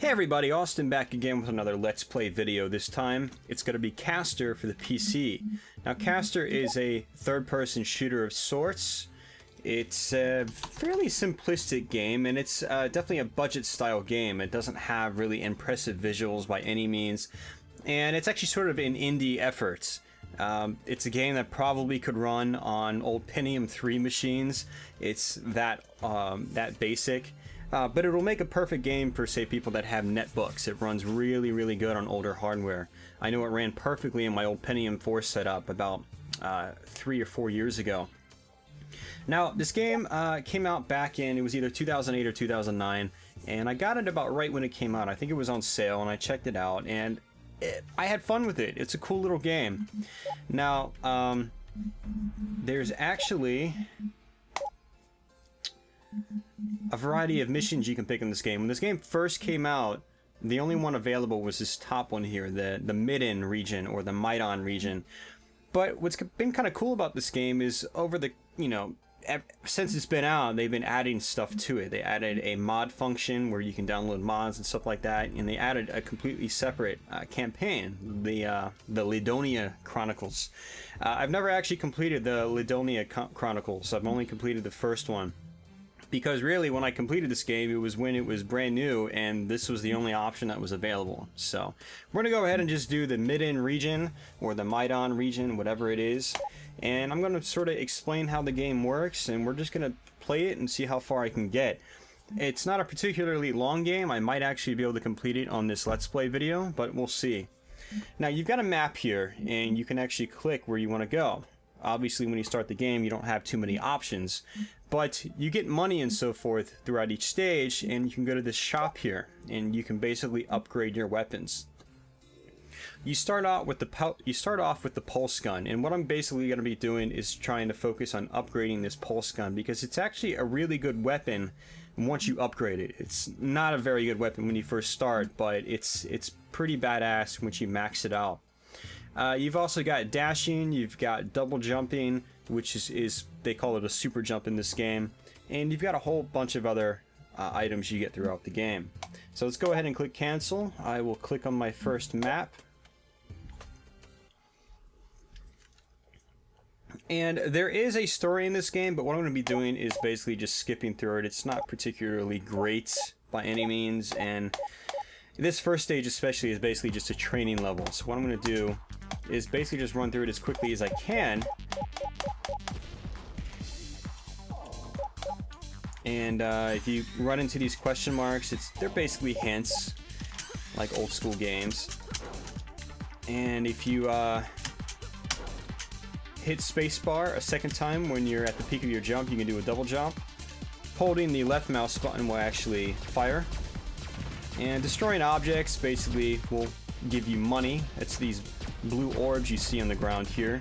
Hey everybody, Austin back again with another Let's Play video. This time, it's going to be Caster for the PC. Now, Caster is a third-person shooter of sorts. It's a fairly simplistic game, and it's uh, definitely a budget-style game. It doesn't have really impressive visuals by any means, and it's actually sort of an indie effort. Um, it's a game that probably could run on old Pentium 3 machines. It's that um, that basic. Uh, but it'll make a perfect game for, say, people that have netbooks. It runs really, really good on older hardware. I know it ran perfectly in my old Pentium 4 setup about uh, three or four years ago. Now, this game uh, came out back in, it was either 2008 or 2009, and I got it about right when it came out. I think it was on sale, and I checked it out, and it, I had fun with it. It's a cool little game. Now, um, there's actually a variety of missions you can pick in this game. When this game first came out, the only one available was this top one here, the, the Middon region or the Maidan region. But what's been kind of cool about this game is over the, you know, since it's been out, they've been adding stuff to it. They added a mod function where you can download mods and stuff like that, and they added a completely separate uh, campaign, the uh, the Lidonia Chronicles. Uh, I've never actually completed the Lidonia Chronicles. I've only completed the first one because really when I completed this game it was when it was brand new and this was the only option that was available. So we're gonna go ahead and just do the Middon region or the Maidan region, whatever it is. And I'm gonna sort of explain how the game works and we're just gonna play it and see how far I can get. It's not a particularly long game. I might actually be able to complete it on this Let's Play video, but we'll see. Now you've got a map here and you can actually click where you want to go. Obviously, when you start the game, you don't have too many options, but you get money and so forth throughout each stage, and you can go to this shop here, and you can basically upgrade your weapons. You start out with the you start off with the pulse gun, and what I'm basically going to be doing is trying to focus on upgrading this pulse gun because it's actually a really good weapon once you upgrade it. It's not a very good weapon when you first start, but it's it's pretty badass once you max it out. Uh, you've also got dashing, you've got double jumping, which is, is, they call it a super jump in this game, and you've got a whole bunch of other uh, items you get throughout the game. So let's go ahead and click cancel. I will click on my first map. And there is a story in this game, but what I'm going to be doing is basically just skipping through it. It's not particularly great by any means, and this first stage especially is basically just a training level. So what I'm going to do is basically just run through it as quickly as I can. And uh, if you run into these question marks, it's they're basically hints, like old school games. And if you uh, hit spacebar a second time when you're at the peak of your jump, you can do a double jump. Holding the left mouse button will actually fire. And destroying objects basically will give you money. It's these blue orbs you see on the ground here.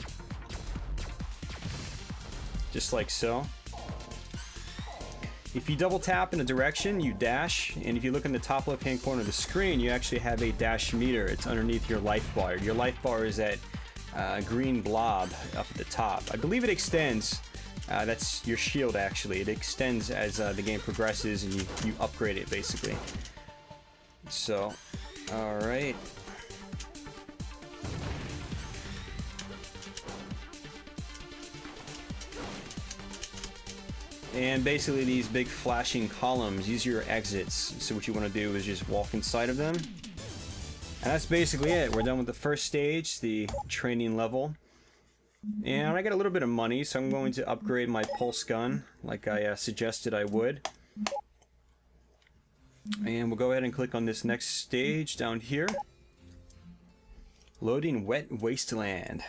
Just like so. If you double tap in a direction, you dash, and if you look in the top left hand corner of the screen, you actually have a dash meter. It's underneath your life bar. Your life bar is that uh, green blob up at the top. I believe it extends. Uh, that's your shield actually. It extends as uh, the game progresses and you, you upgrade it basically. So, alright. And basically these big flashing columns, these are your exits. So what you want to do is just walk inside of them. And that's basically it. We're done with the first stage, the training level. And I got a little bit of money, so I'm going to upgrade my pulse gun, like I uh, suggested I would. And we'll go ahead and click on this next stage down here. Loading Wet Wasteland.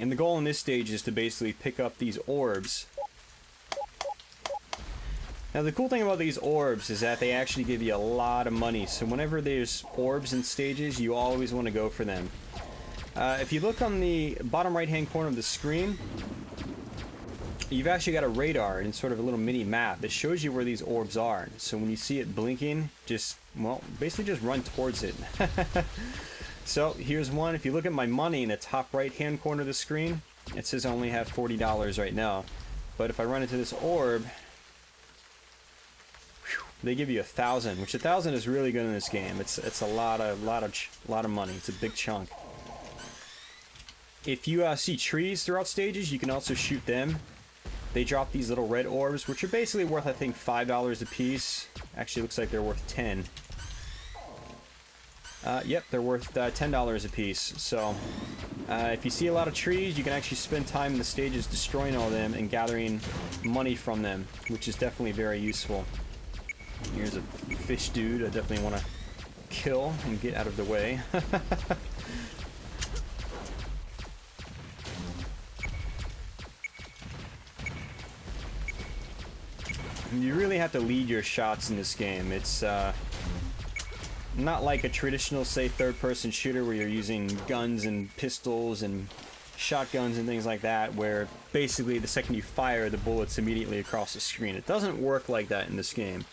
And the goal in this stage is to basically pick up these orbs. Now the cool thing about these orbs is that they actually give you a lot of money. So whenever there's orbs in stages, you always want to go for them. Uh, if you look on the bottom right hand corner of the screen, you've actually got a radar and sort of a little mini map that shows you where these orbs are. So when you see it blinking, just, well, basically just run towards it. So here's one. If you look at my money in the top right hand corner of the screen, it says I only have $40 right now. But if I run into this orb, they give you a thousand, which a thousand is really good in this game. It's it's a lot of lot of lot of money. It's a big chunk. If you uh, see trees throughout stages, you can also shoot them. They drop these little red orbs, which are basically worth I think five dollars a piece. Actually, looks like they're worth ten. Uh, yep, they're worth uh, $10 a piece. So, uh, if you see a lot of trees, you can actually spend time in the stages destroying all of them and gathering money from them, which is definitely very useful. Here's a fish dude I definitely want to kill and get out of the way. you really have to lead your shots in this game. It's uh, not like a traditional, say, third-person shooter where you're using guns and pistols and shotguns and things like that, where basically the second you fire, the bullet's immediately across the screen. It doesn't work like that in this game.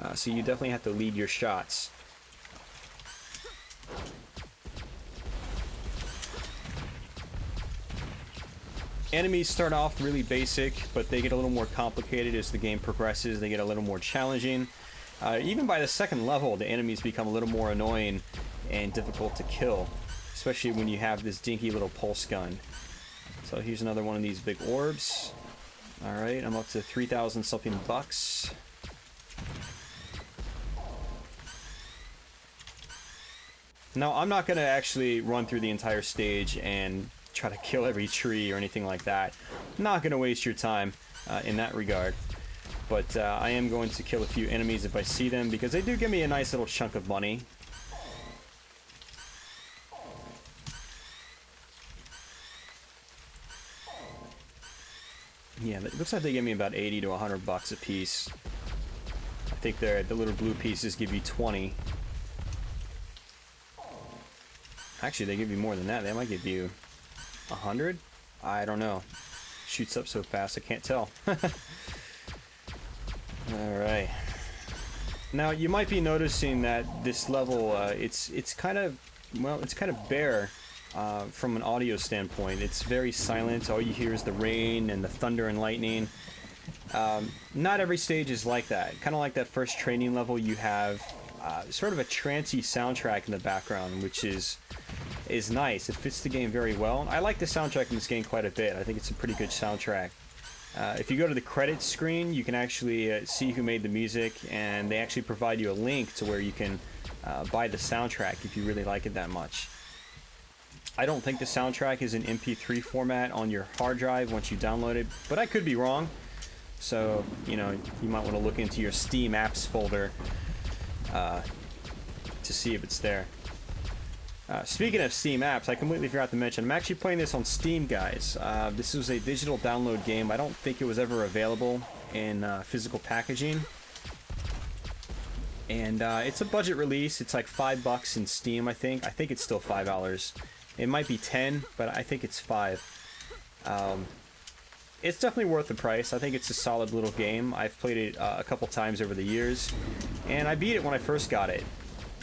Uh, so you definitely have to lead your shots. Enemies start off really basic, but they get a little more complicated as the game progresses. They get a little more challenging. Uh, even by the second level, the enemies become a little more annoying and difficult to kill, especially when you have this dinky little pulse gun. So here's another one of these big orbs. Alright, I'm up to 3,000 something bucks. Now, I'm not going to actually run through the entire stage and try to kill every tree or anything like that. Not going to waste your time uh, in that regard. But uh, I am going to kill a few enemies if I see them, because they do give me a nice little chunk of money. Yeah, it looks like they give me about 80 to 100 bucks a piece. I think the little blue pieces give you 20. Actually, they give you more than that. They might give you 100? I don't know. Shoots up so fast, I can't tell. Alright. Now, you might be noticing that this level, uh, it's it's kind of, well, it's kind of bare uh, from an audio standpoint. It's very silent. All you hear is the rain and the thunder and lightning. Um, not every stage is like that. Kind of like that first training level, you have uh, sort of a trancy soundtrack in the background, which is is nice. It fits the game very well. I like the soundtrack in this game quite a bit. I think it's a pretty good soundtrack. Uh, if you go to the credits screen, you can actually uh, see who made the music, and they actually provide you a link to where you can uh, buy the soundtrack if you really like it that much. I don't think the soundtrack is in MP3 format on your hard drive once you download it, but I could be wrong. So, you know, you might want to look into your Steam apps folder uh, to see if it's there. Uh, speaking of Steam apps, I completely forgot to mention, I'm actually playing this on Steam, guys. Uh, this was a digital download game. I don't think it was ever available in uh, physical packaging. And uh, it's a budget release. It's like five bucks in Steam, I think. I think it's still five dollars. It might be ten, but I think it's five. Um, it's definitely worth the price. I think it's a solid little game. I've played it uh, a couple times over the years, and I beat it when I first got it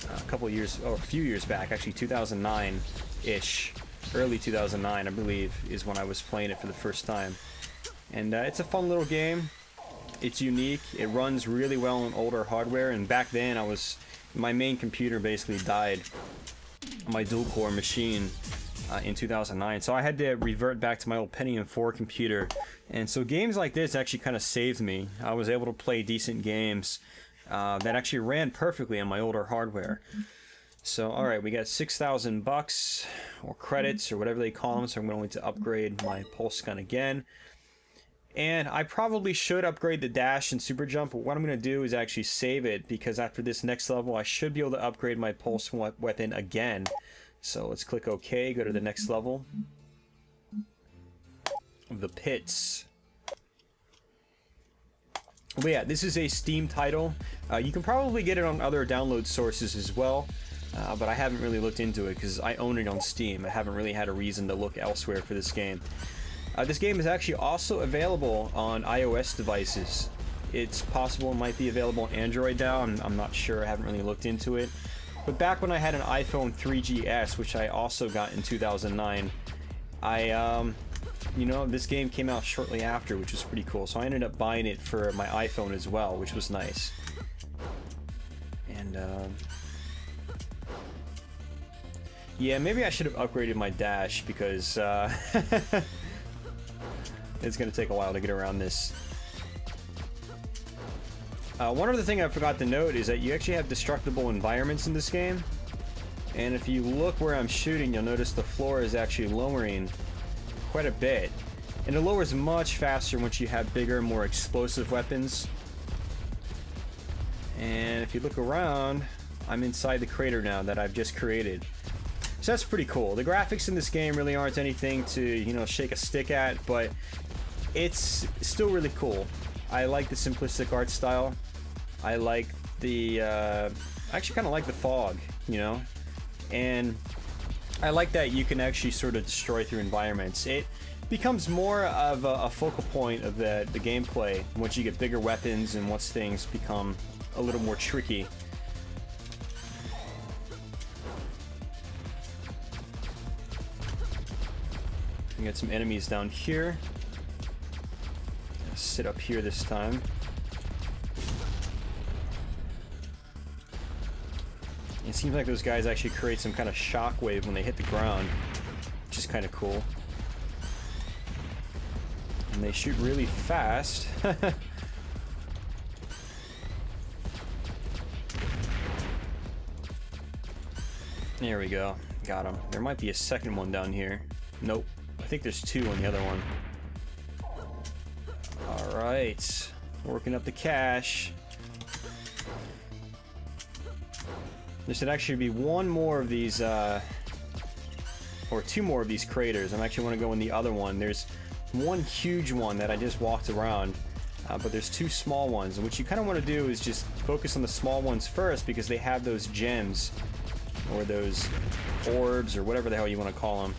a couple years, or a few years back, actually 2009-ish, early 2009, I believe, is when I was playing it for the first time. And uh, it's a fun little game. It's unique. It runs really well on older hardware. And back then, I was my main computer basically died. My dual-core machine uh, in 2009. So I had to revert back to my old Pentium 4 computer. And so games like this actually kind of saved me. I was able to play decent games uh, that actually ran perfectly on my older hardware. So, all right, we got 6,000 bucks or credits or whatever they call them. So I'm going to to upgrade my pulse gun again. And I probably should upgrade the dash and super jump, but what I'm going to do is actually save it because after this next level, I should be able to upgrade my pulse weapon again. So let's click OK, go to the next level. The pits. But yeah, this is a Steam title. Uh, you can probably get it on other download sources as well, uh, but I haven't really looked into it because I own it on Steam. I haven't really had a reason to look elsewhere for this game. Uh, this game is actually also available on iOS devices. It's possible it might be available on Android now. I'm, I'm not sure. I haven't really looked into it. But back when I had an iPhone 3GS, which I also got in 2009, I um, you know, this game came out shortly after, which was pretty cool. So I ended up buying it for my iPhone as well, which was nice. And, uh, yeah, maybe I should have upgraded my dash because uh, it's going to take a while to get around this. Uh, one other thing I forgot to note is that you actually have destructible environments in this game. And if you look where I'm shooting, you'll notice the floor is actually lowering quite a bit. And it lowers much faster once you have bigger, more explosive weapons. And if you look around, I'm inside the crater now that I've just created. So that's pretty cool. The graphics in this game really aren't anything to, you know, shake a stick at, but it's still really cool. I like the simplistic art style. I like the, uh, I actually kind of like the fog, you know? And I like that you can actually sort of destroy through environments. It becomes more of a, a focal point of the, the gameplay once you get bigger weapons and once things become a little more tricky. We got some enemies down here. Sit up here this time. It seems like those guys actually create some kind of shockwave when they hit the ground, which is kind of cool. And they shoot really fast. there we go. Got him. There might be a second one down here. Nope. I think there's two on the other one. Alright. Working up the cash. There should actually be one more of these, uh, or two more of these craters. I actually want to go in the other one. There's one huge one that I just walked around, uh, but there's two small ones. And what you kind of want to do is just focus on the small ones first because they have those gems, or those orbs, or whatever the hell you want to call them.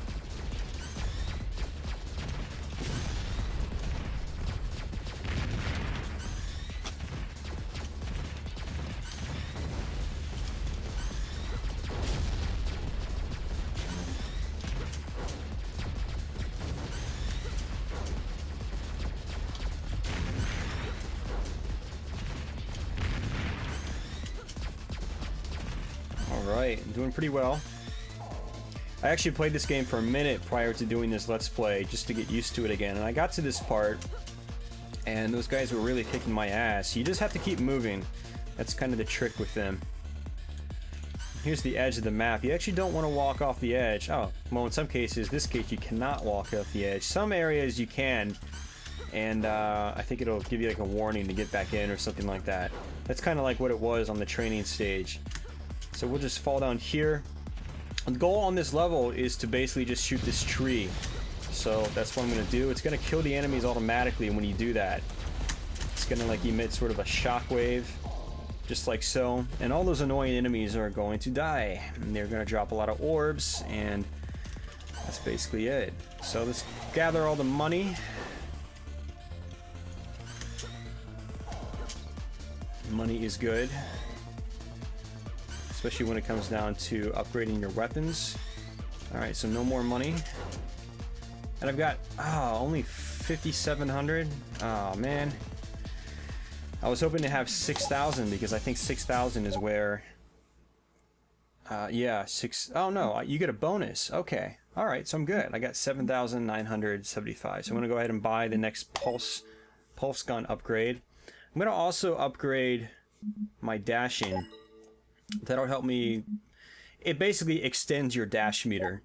Pretty well. I actually played this game for a minute prior to doing this Let's Play, just to get used to it again, and I got to this part, and those guys were really kicking my ass. You just have to keep moving. That's kind of the trick with them. Here's the edge of the map. You actually don't want to walk off the edge. Oh, well in some cases, this case you cannot walk off the edge. Some areas you can, and uh, I think it'll give you like a warning to get back in or something like that. That's kind of like what it was on the training stage. So we'll just fall down here. The goal on this level is to basically just shoot this tree. So that's what I'm going to do. It's going to kill the enemies automatically when you do that. It's going to like emit sort of a shockwave, just like so. And all those annoying enemies are going to die. And they're going to drop a lot of orbs, and that's basically it. So let's gather all the money. Money is good especially when it comes down to upgrading your weapons. Alright, so no more money. And I've got, oh, only 5,700. Oh, man. I was hoping to have 6,000 because I think 6,000 is where... Uh, yeah, six. Oh no, you get a bonus. Okay. Alright, so I'm good. I got 7,975. So I'm going to go ahead and buy the next pulse, pulse gun upgrade. I'm going to also upgrade my dashing that'll help me it basically extends your dash meter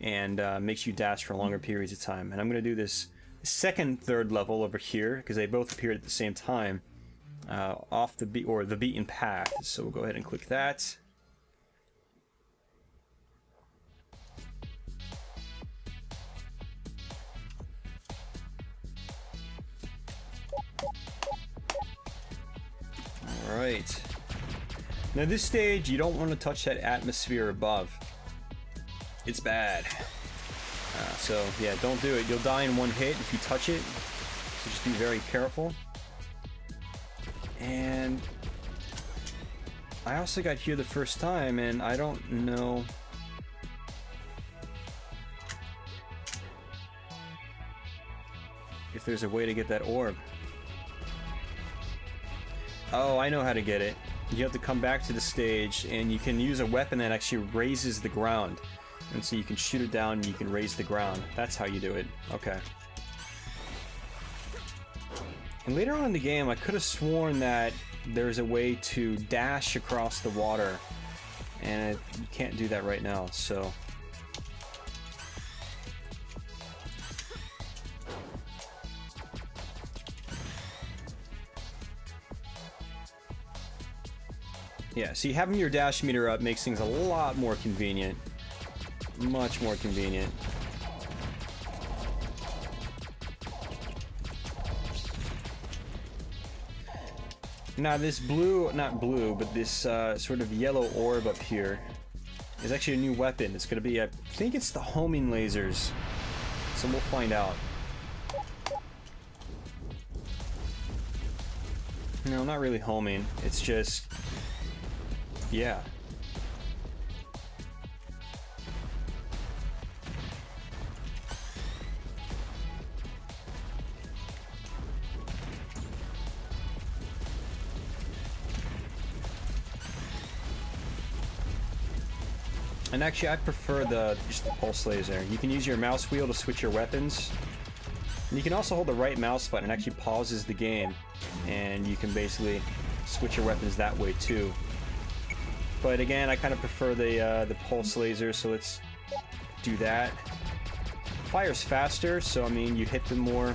and uh, makes you dash for longer periods of time. And I'm gonna do this second third level over here because they both appeared at the same time uh, off the beat or the beaten path. So we'll go ahead and click that. All right now this stage, you don't want to touch that atmosphere above. It's bad. Uh, so yeah, don't do it. You'll die in one hit if you touch it. So just be very careful. And I also got here the first time and I don't know... If there's a way to get that orb. Oh, I know how to get it. You have to come back to the stage and you can use a weapon that actually raises the ground. And so you can shoot it down and you can raise the ground. That's how you do it. Okay. And later on in the game, I could have sworn that there's a way to dash across the water. And I, you can't do that right now, so... Yeah, see, having your dash meter up makes things a lot more convenient. Much more convenient. Now this blue, not blue, but this uh, sort of yellow orb up here is actually a new weapon. It's going to be, I think it's the homing lasers. So we'll find out. No, not really homing. It's just yeah. And actually, I prefer the just the pulse laser. You can use your mouse wheel to switch your weapons. And you can also hold the right mouse button. It actually pauses the game. And you can basically switch your weapons that way too. But again, I kind of prefer the uh, the pulse laser, so let's do that. Fires faster, so I mean, you hit them more.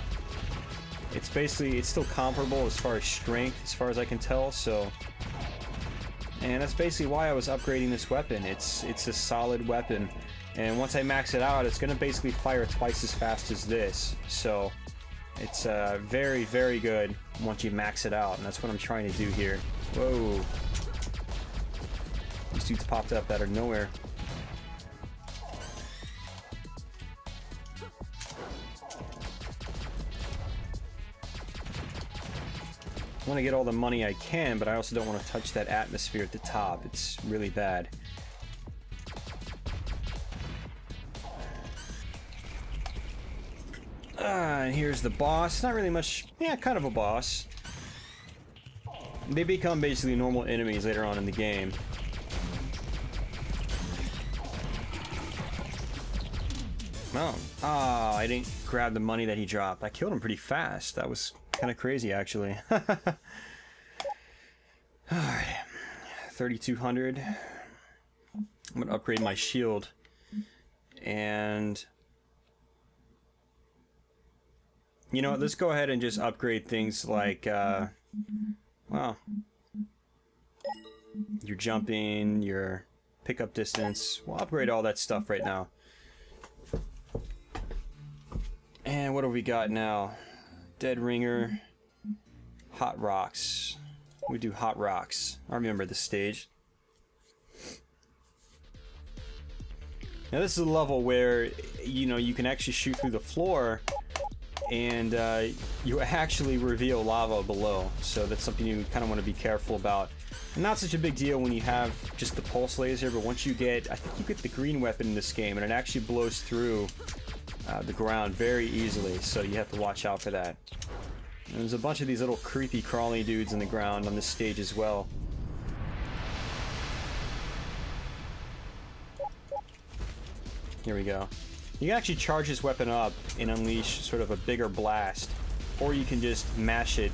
It's basically, it's still comparable as far as strength, as far as I can tell, so... And that's basically why I was upgrading this weapon. It's, it's a solid weapon. And once I max it out, it's going to basically fire twice as fast as this. So, it's uh, very, very good once you max it out, and that's what I'm trying to do here. Whoa. Dudes popped up out of nowhere. I want to get all the money I can, but I also don't want to touch that atmosphere at the top. It's really bad. Ah, and here's the boss. Not really much... Yeah, kind of a boss. They become basically normal enemies later on in the game. Oh. Ah, oh, I didn't grab the money that he dropped. I killed him pretty fast. That was kind of crazy, actually. Alright. 3200. I'm going to upgrade my shield. And... You know what, let's go ahead and just upgrade things like, uh... Well... Your jumping, your pickup distance. We'll upgrade all that stuff right now. And what have we got now? Dead Ringer, Hot Rocks. We do Hot Rocks. I remember this stage. Now this is a level where, you know, you can actually shoot through the floor and uh, you actually reveal lava below. So that's something you kind of want to be careful about. Not such a big deal when you have just the pulse laser, but once you get, I think you get the green weapon in this game and it actually blows through uh, the ground very easily, so you have to watch out for that. And there's a bunch of these little creepy crawly dudes in the ground on this stage as well. Here we go. You can actually charge this weapon up and unleash sort of a bigger blast, or you can just mash it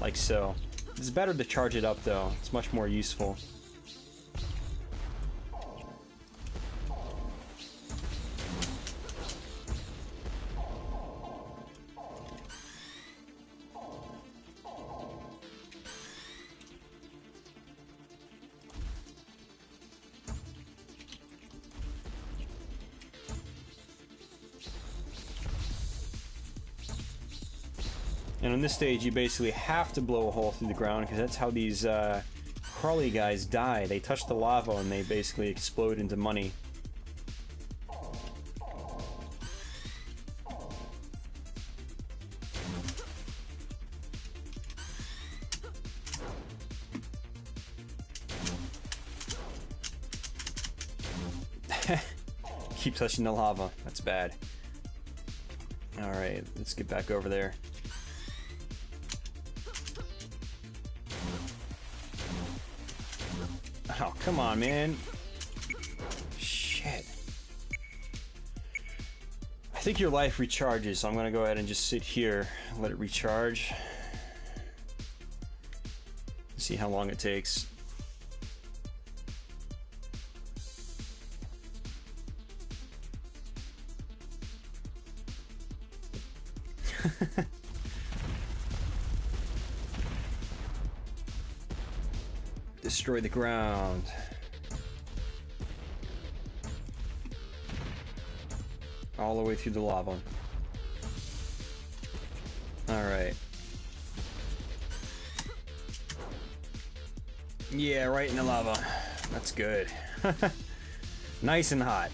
like so. It's better to charge it up though, it's much more useful. Stage, you basically have to blow a hole through the ground because that's how these uh, crawly guys die. They touch the lava and they basically explode into money. Keep touching the lava. That's bad. Alright, let's get back over there. Come on, man. Shit. I think your life recharges, so I'm gonna go ahead and just sit here, let it recharge. See how long it takes. Destroy the ground. All the way through the lava. Alright. Yeah, right in the lava. That's good. nice and hot.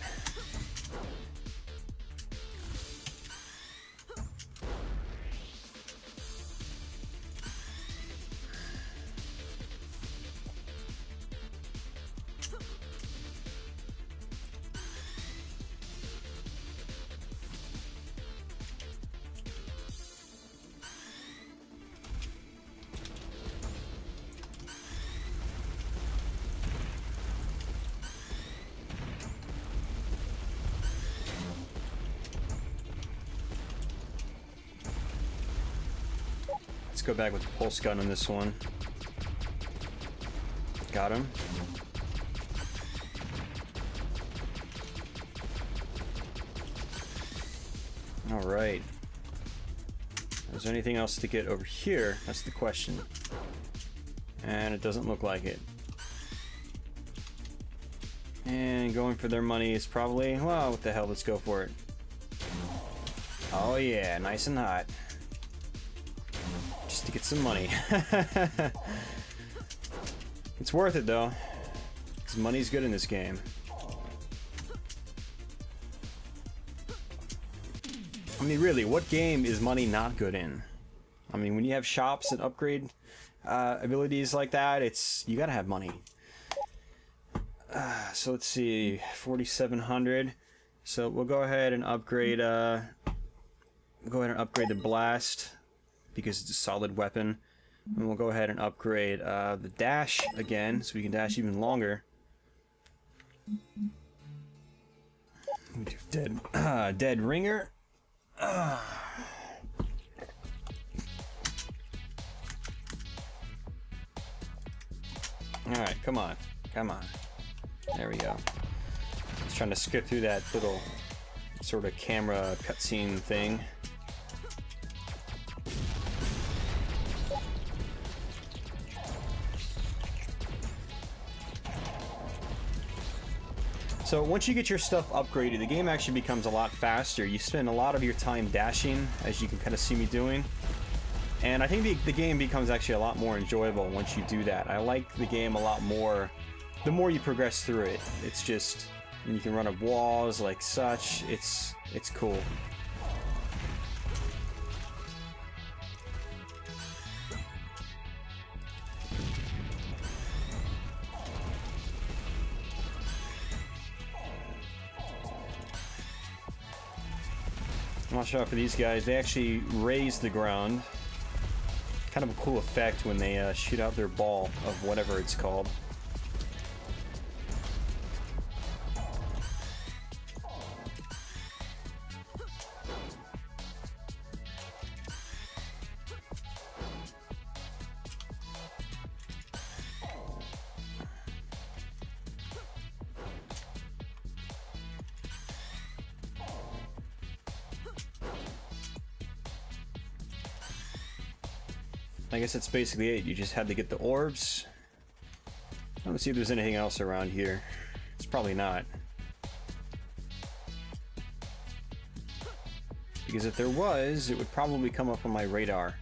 Go back with the pulse gun on this one. Got him. All right. Is there anything else to get over here? That's the question. And it doesn't look like it. And going for their money is probably, well, what the hell, let's go for it. Oh yeah, nice and hot to get some money. it's worth it though, because money's good in this game. I mean, really, what game is money not good in? I mean, when you have shops and upgrade uh, abilities like that, it's you gotta have money. Uh, so let's see, 4,700. So we'll go ahead and upgrade. Uh, go ahead and upgrade the blast because it's a solid weapon. And we'll go ahead and upgrade uh, the dash again, so we can dash even longer. Dead, uh, dead ringer. Uh. All right, come on, come on. There we go. Just trying to skip through that little sort of camera cutscene thing. So once you get your stuff upgraded, the game actually becomes a lot faster. You spend a lot of your time dashing, as you can kind of see me doing. And I think the, the game becomes actually a lot more enjoyable once you do that. I like the game a lot more the more you progress through it. It's just, you can run up walls like such. It's, it's cool. Watch out for these guys. They actually raise the ground. Kind of a cool effect when they uh, shoot out their ball of whatever it's called. Guess that's basically it. You just had to get the orbs. Let's see if there's anything else around here. It's probably not. Because if there was, it would probably come up on my radar.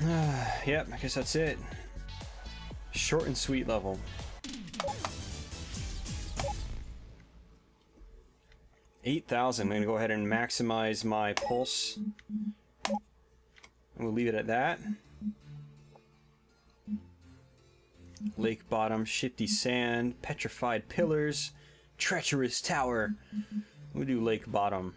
yep, I guess that's it. Short and sweet level. 8,000. I'm going to go ahead and maximize my pulse. and We'll leave it at that. Lake bottom, shifty sand, petrified pillars, treacherous tower. We'll do lake bottom.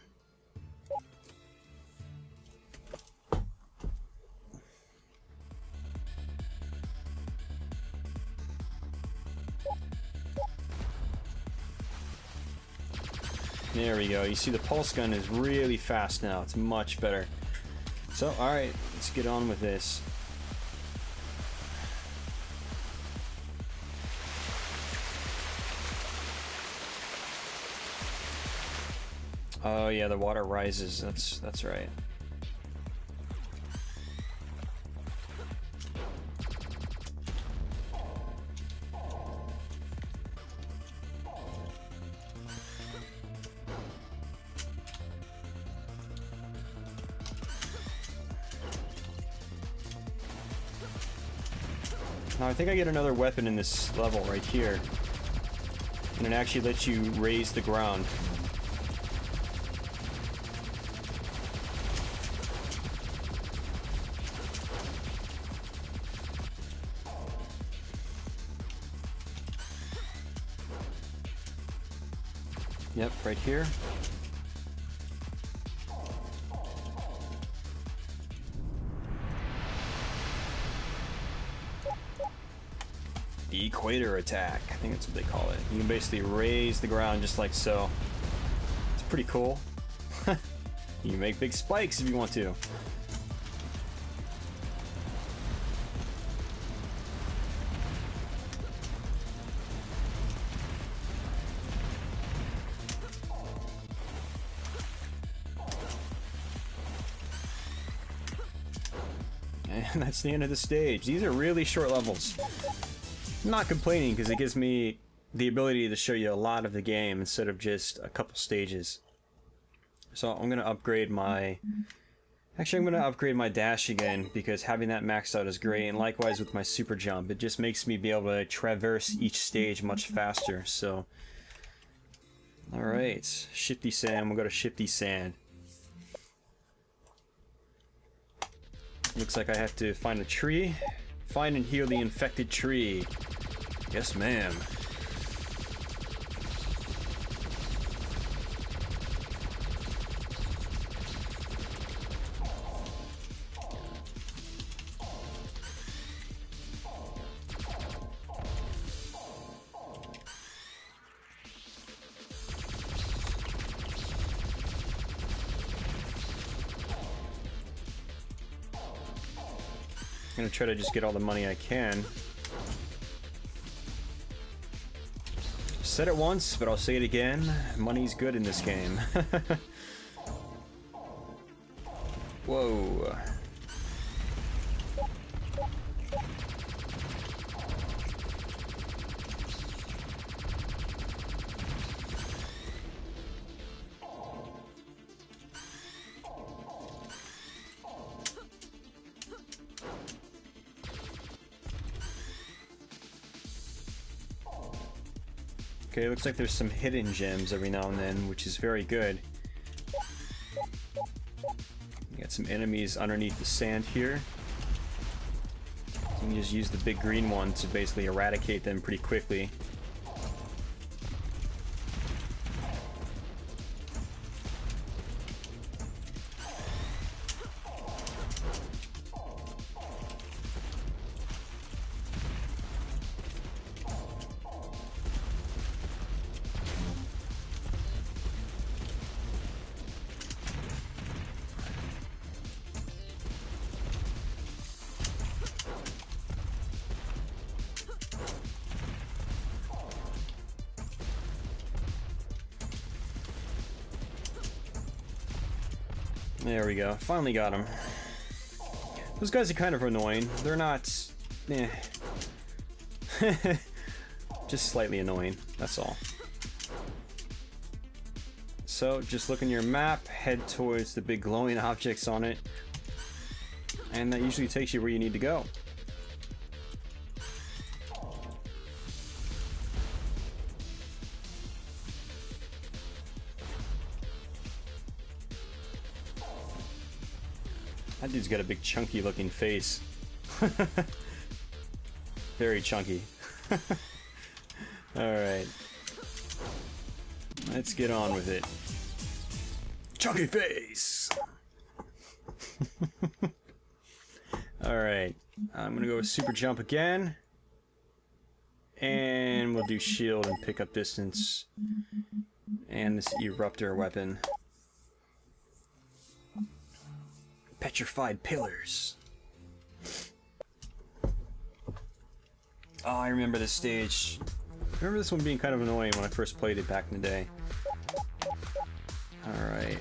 There we go. You see the pulse gun is really fast now. It's much better. So, alright, let's get on with this. Oh yeah, the water rises. That's that's right. Think I get another weapon in this level right here. And it actually lets you raise the ground. Yep, right here. Equator attack. I think that's what they call it. You can basically raise the ground just like so. It's pretty cool. you make big spikes if you want to. And that's the end of the stage. These are really short levels. Not complaining because it gives me the ability to show you a lot of the game instead of just a couple stages. So I'm going to upgrade my... Actually, I'm going to upgrade my dash again because having that maxed out is great. And likewise with my super jump. It just makes me be able to traverse each stage much faster. So... Alright, Shifty Sand. We'll go to Shifty Sand. Looks like I have to find a tree. Find and heal the infected tree. Yes, ma'am. Try to just get all the money I can. Said it once, but I'll say it again. Money's good in this game. Whoa. Okay, looks like there's some hidden gems every now and then, which is very good. You got some enemies underneath the sand here. You can just use the big green one to basically eradicate them pretty quickly. There we go. Finally got him. Those guys are kind of annoying. They're not... Eh. just slightly annoying. That's all. So, just look in your map, head towards the big glowing objects on it, and that usually takes you where you need to go. Got a big chunky looking face. Very chunky. Alright. Let's get on with it. Chunky face! Alright. I'm gonna go with super jump again. And we'll do shield and pick up distance. And this eruptor weapon. Petrified pillars. Oh, I remember this stage. I remember this one being kind of annoying when I first played it back in the day. Alright.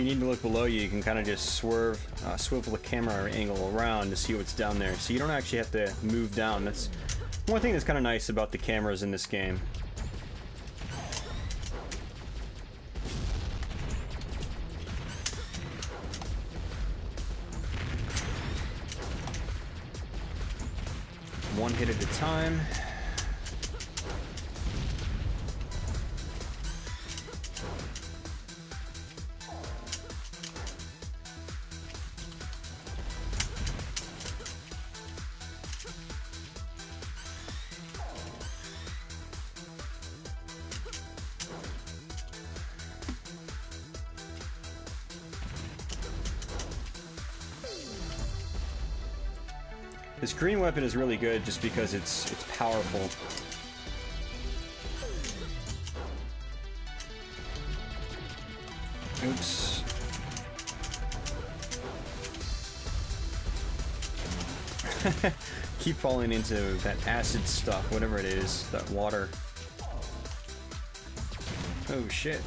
You need to look below you, you can kind of just swerve, uh, swivel the camera angle around to see what's down there. So you don't actually have to move down. That's one thing that's kind of nice about the cameras in this game. This green weapon is really good just because it's it's powerful. Oops. Keep falling into that acid stuff, whatever it is, that water. Oh shit.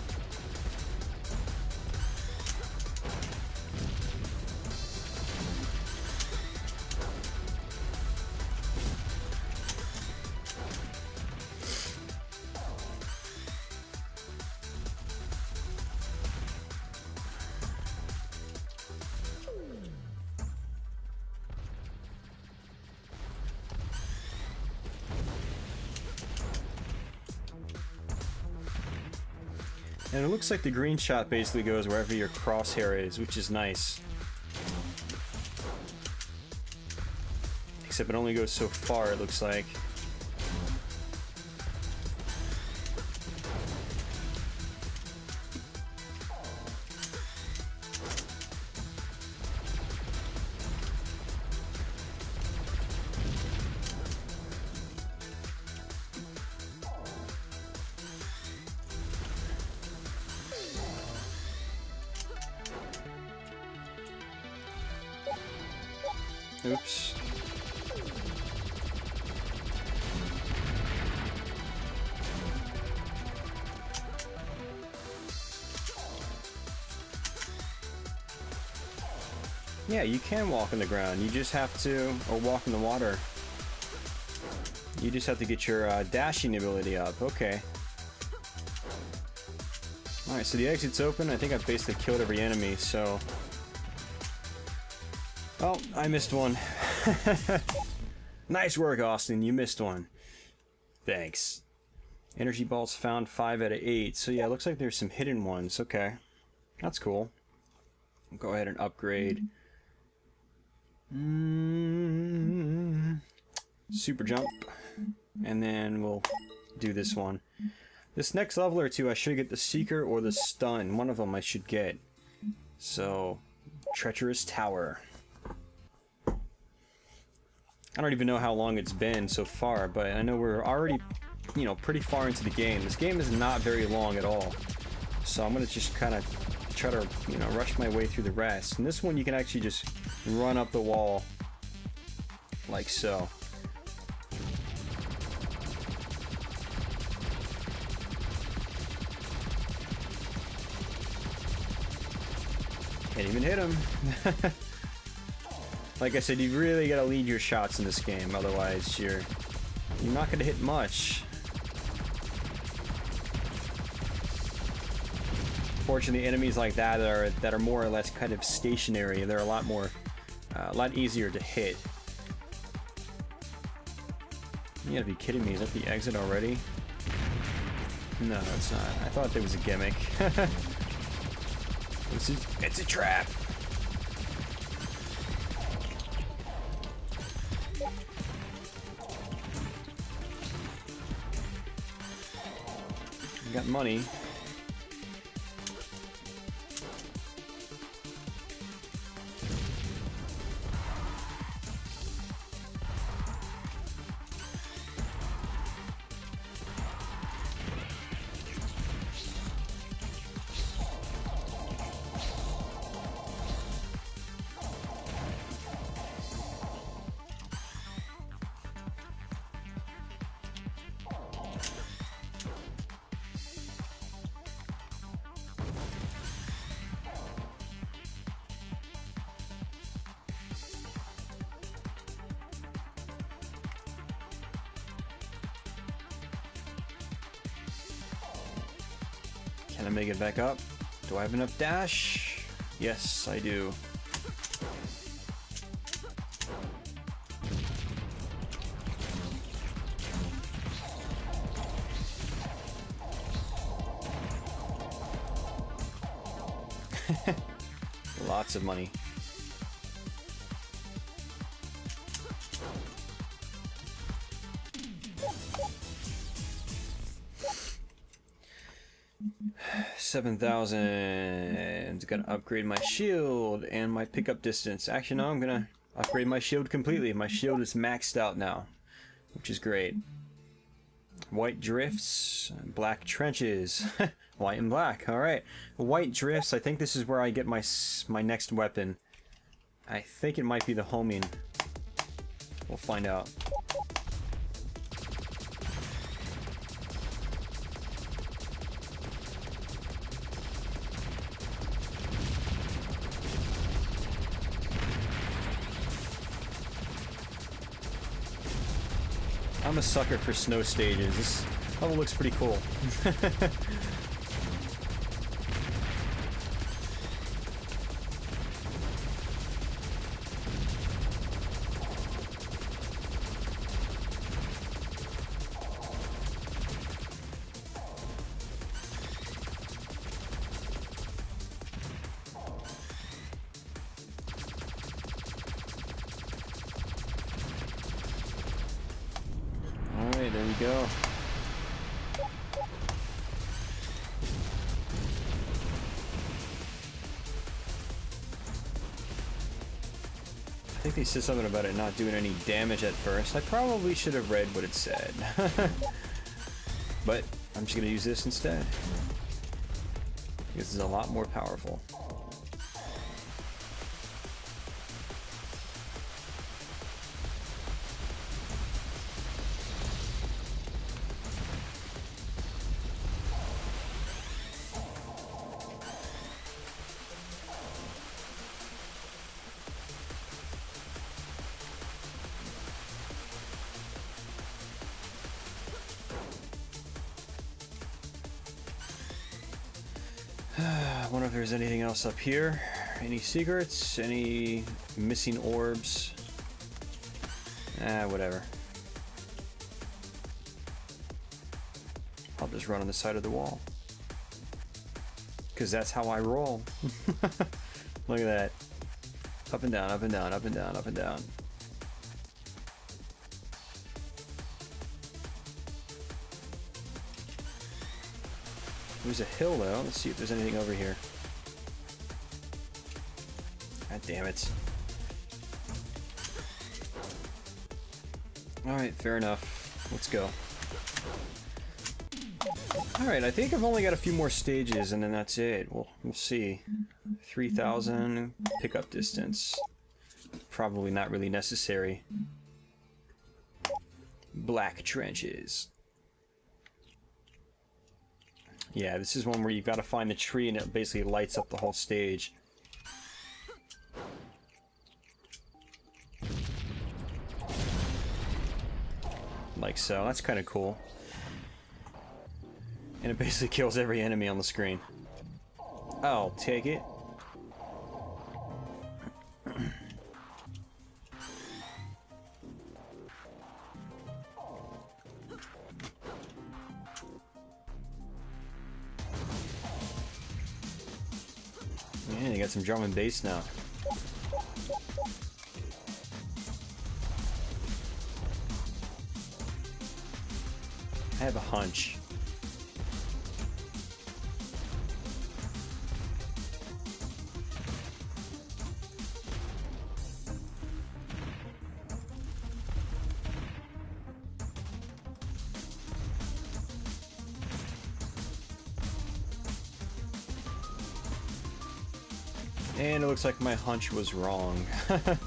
Looks like the green shot basically goes wherever your crosshair is, which is nice. Except it only goes so far, it looks like. Oops. Yeah, you can walk on the ground. You just have to, or walk in the water. You just have to get your uh, dashing ability up. Okay. Alright, so the exit's open. I think I've basically killed every enemy, so... I missed one. nice work, Austin. You missed one. Thanks. Energy balls found 5 out of 8. So yeah, looks like there's some hidden ones. Okay. That's cool. I'll go ahead and upgrade. Mm, super jump. And then we'll do this one. This next level or two, I should get the Seeker or the Stun. One of them I should get. So, Treacherous Tower. I don't even know how long it's been so far, but I know we're already, you know, pretty far into the game. This game is not very long at all. So I'm going to just kind of try to, you know, rush my way through the rest. And this one you can actually just run up the wall like so. Can't even hit him. like I said, you really gotta lead your shots in this game, otherwise you're you're not gonna hit much. Fortunately, enemies like that are that are more or less kind of stationary. They're a lot more, uh, a lot easier to hit. You gotta be kidding me! Is that the exit already? No, it's not. I thought there was a gimmick. this is, it's a trap. Got money. Back up? Do I have enough dash? Yes, I do. Lots of money. Seven thousand. Gonna upgrade my shield and my pickup distance. Actually, no, I'm gonna upgrade my shield completely. My shield is maxed out now, which is great. White drifts, black trenches, white and black. All right, white drifts. I think this is where I get my my next weapon. I think it might be the homing. We'll find out. I'm a sucker for snow stages. This level looks pretty cool. said something about it not doing any damage at first. I probably should have read what it said. but I'm just going to use this instead. This is a lot more powerful. Wonder if there's anything else up here. Any secrets? Any missing orbs? Ah, whatever. I'll just run on the side of the wall. Because that's how I roll. Look at that. Up and down, up and down, up and down, up and down. There's a hill though. Let's see if there's anything over here. God damn it. Alright, fair enough. Let's go. Alright, I think I've only got a few more stages and then that's it. Well, we'll see. 3,000 pickup distance. Probably not really necessary. Black trenches. Yeah, this is one where you've got to find the tree and it basically lights up the whole stage. Like so. That's kind of cool. And it basically kills every enemy on the screen. I'll take it. Got some drum and bass now. I have a hunch. Looks like my hunch was wrong. There's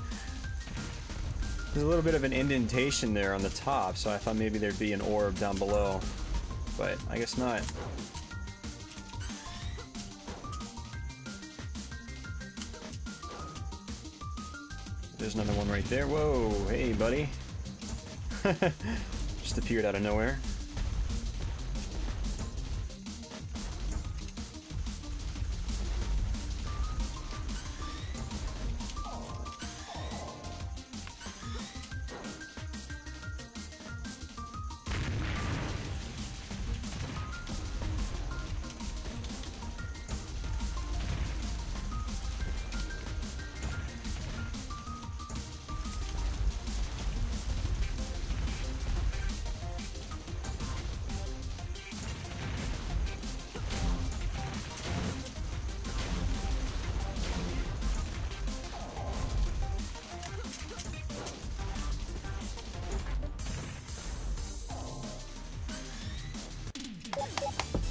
a little bit of an indentation there on the top, so I thought maybe there'd be an orb down below. But I guess not. There's another one right there. Whoa, hey buddy. Just appeared out of nowhere.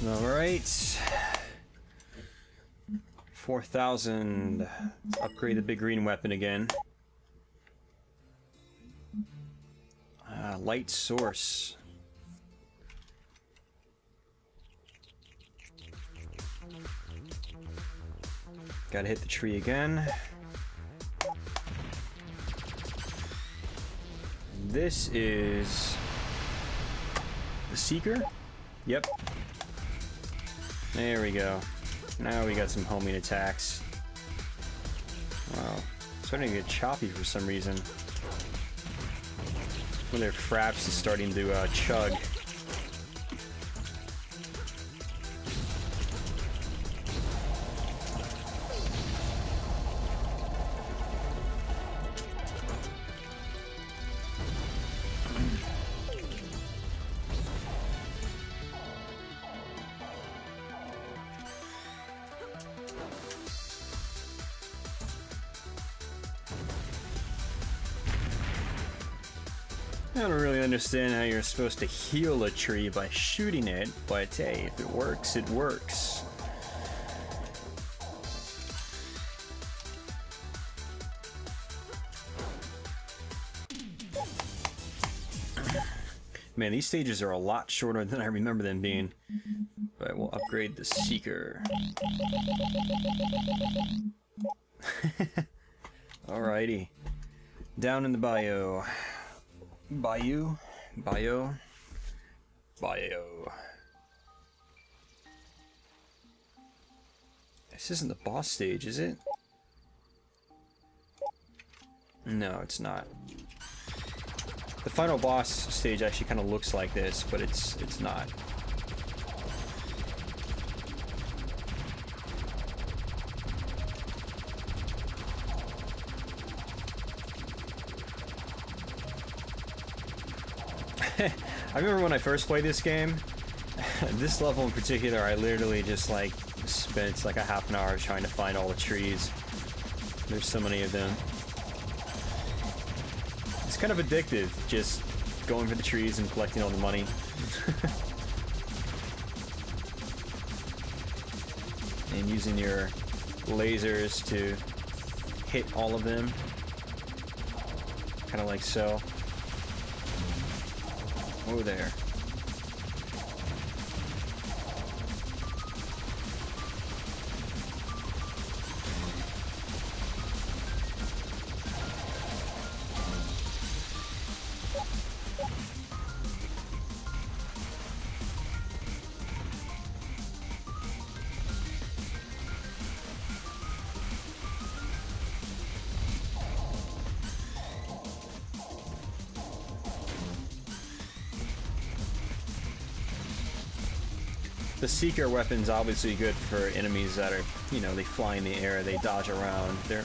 Alright. 4,000. Upgrade the big green weapon again. Uh, light source. Gotta hit the tree again. This is the Seeker? Yep, there we go. Now we got some homing attacks. Wow. Starting to get choppy for some reason. When their fraps is starting to uh, chug. Understand how you're supposed to heal a tree by shooting it, but hey, if it works, it works. Man, these stages are a lot shorter than I remember them being. But we'll upgrade the Seeker. Alrighty. Down in the bayou. Bayou? Bayou? Bio. This isn't the boss stage, is it? No, it's not. The final boss stage actually kind of looks like this, but it's it's not. I remember when I first played this game, this level in particular, I literally just like spent like a half an hour trying to find all the trees. There's so many of them. It's kind of addictive, just going for the trees and collecting all the money. and using your lasers to hit all of them. Kind of like so. Oh, there. The Seeker weapon's obviously good for enemies that are, you know, they fly in the air, they dodge around. They're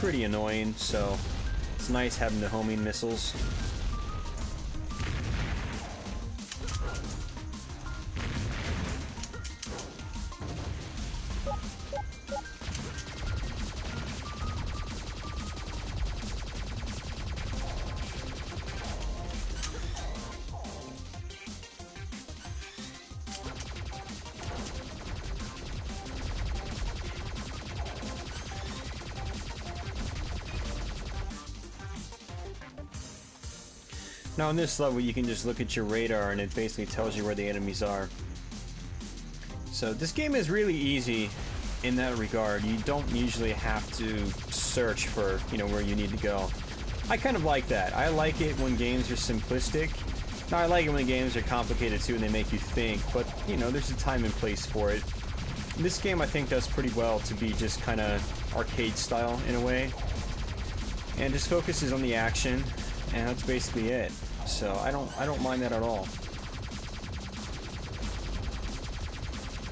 pretty annoying, so it's nice having the homing missiles. On this level you can just look at your radar and it basically tells you where the enemies are. So this game is really easy in that regard. You don't usually have to search for, you know, where you need to go. I kind of like that. I like it when games are simplistic. Now I like it when games are complicated too and they make you think, but you know, there's a time and place for it. This game I think does pretty well to be just kind of arcade style in a way. And just focuses on the action and that's basically it. So I don't I don't mind that at all.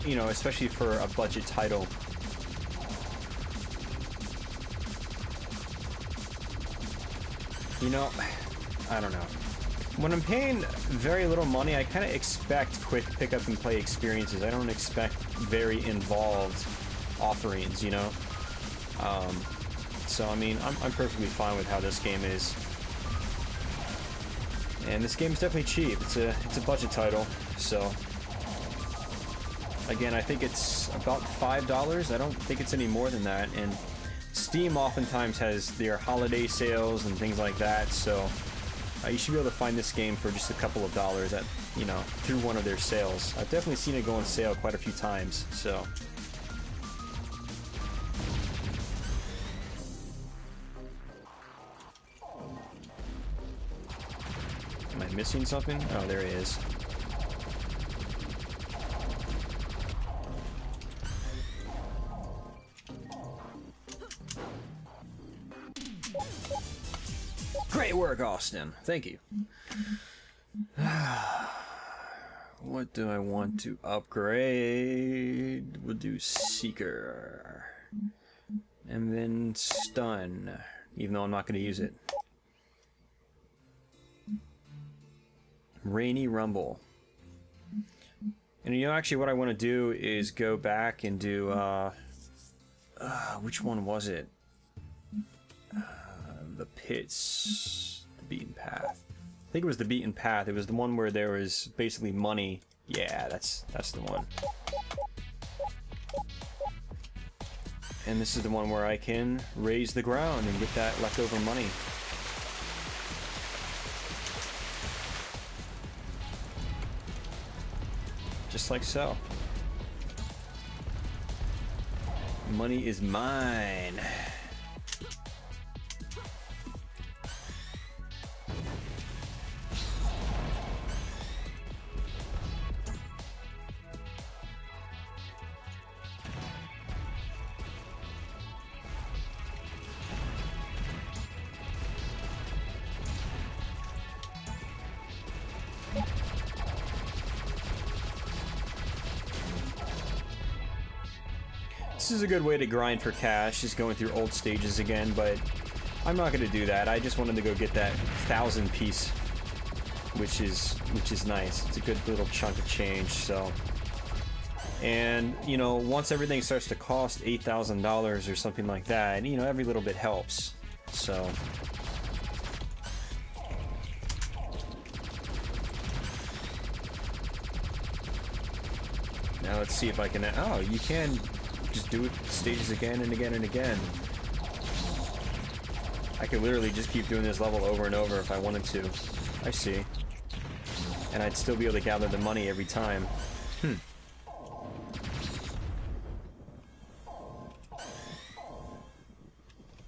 You know, especially for a budget title. You know, I don't know. When I'm paying very little money, I kind of expect quick pick up and play experiences. I don't expect very involved offerings, you know? Um, so, I mean, I'm, I'm perfectly fine with how this game is. And this game is definitely cheap. It's a it's a budget title, so again, I think it's about five dollars. I don't think it's any more than that. And Steam oftentimes has their holiday sales and things like that, so uh, you should be able to find this game for just a couple of dollars at you know through one of their sales. I've definitely seen it go on sale quite a few times, so. Missing something? Oh, there he is. Great work, Austin. Thank you. what do I want to upgrade? We'll do Seeker. And then Stun, even though I'm not going to use it. Rainy Rumble. And you know, actually, what I want to do is go back and do, uh, uh which one was it? Uh, the Pits, the Beaten Path. I think it was the Beaten Path. It was the one where there was basically money. Yeah, that's that's the one. And this is the one where I can raise the ground and get that leftover money. Just like so. Money is mine. Is a good way to grind for cash, just going through old stages again, but I'm not going to do that. I just wanted to go get that thousand piece, which is which is nice. It's a good little chunk of change, so... And, you know, once everything starts to cost $8,000 or something like that, you know, every little bit helps. So... Now let's see if I can... Oh, you can do stages again and again and again. I could literally just keep doing this level over and over if I wanted to. I see. And I'd still be able to gather the money every time. Hmm.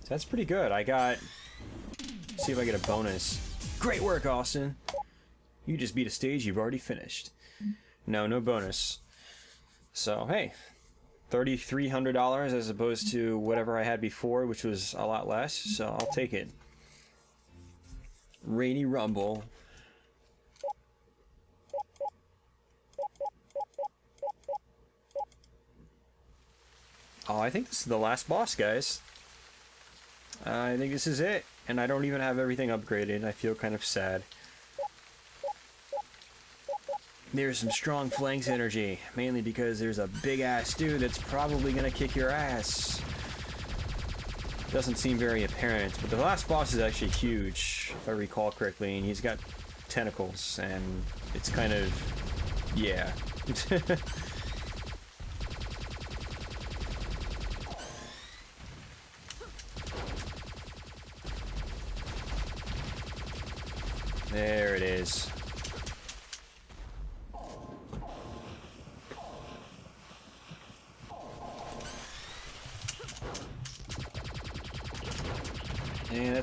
So that's pretty good. I got... see if I get a bonus. Great work, Austin! You just beat a stage you've already finished. No, no bonus. So, hey, $3,300 as opposed to whatever I had before, which was a lot less, so I'll take it. Rainy Rumble. Oh, I think this is the last boss, guys. Uh, I think this is it, and I don't even have everything upgraded. I feel kind of sad. There's some strong flanks energy, mainly because there's a big ass dude that's probably gonna kick your ass. Doesn't seem very apparent, but the last boss is actually huge, if I recall correctly, and he's got tentacles, and it's kind of, yeah. there it is.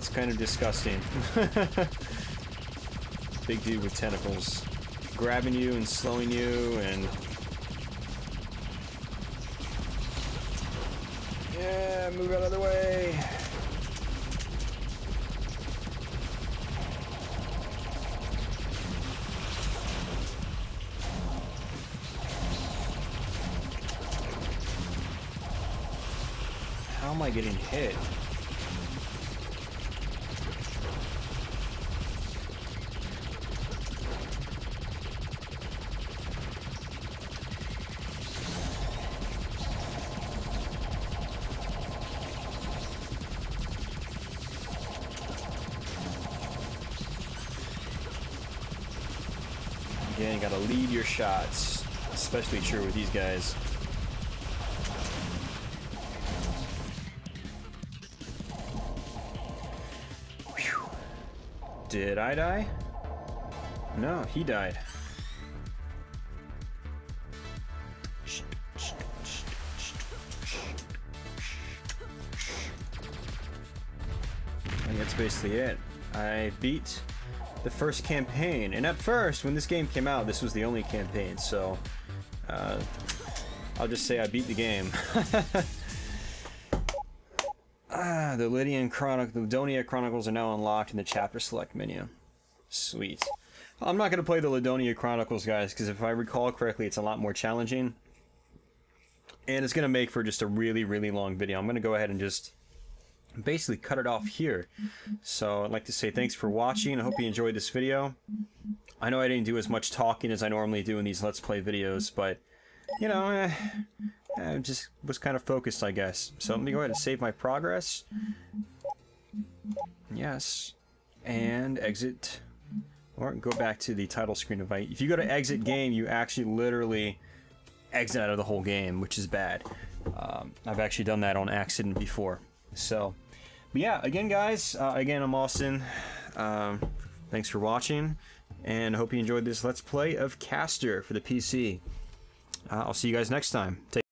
That's kind of disgusting. Big dude with tentacles. Grabbing you and slowing you and... Yeah, move out of the way. How am I getting hit? Again, you gotta lead your shots. Especially true with these guys. Whew. Did I die? No, he died. That's basically it. I beat the first campaign. And at first, when this game came out, this was the only campaign, so uh, I'll just say I beat the game. ah, the Lydian Chronic the Lidonia Chronicles are now unlocked in the chapter select menu. Sweet. I'm not going to play the Lidonia Chronicles, guys, because if I recall correctly, it's a lot more challenging. And it's going to make for just a really, really long video. I'm going to go ahead and just basically cut it off here. So I'd like to say thanks for watching. I hope you enjoyed this video. I know I didn't do as much talking as I normally do in these Let's Play videos, but, you know, eh, I just was kind of focused, I guess. So let me go ahead and save my progress. Yes. And exit. Or go back to the title screen. I, if you go to exit game, you actually literally exit out of the whole game, which is bad. Um, I've actually done that on accident before. So, but yeah, again, guys, uh, again, I'm Austin. Um, thanks for watching, and I hope you enjoyed this Let's Play of Caster for the PC. Uh, I'll see you guys next time. Take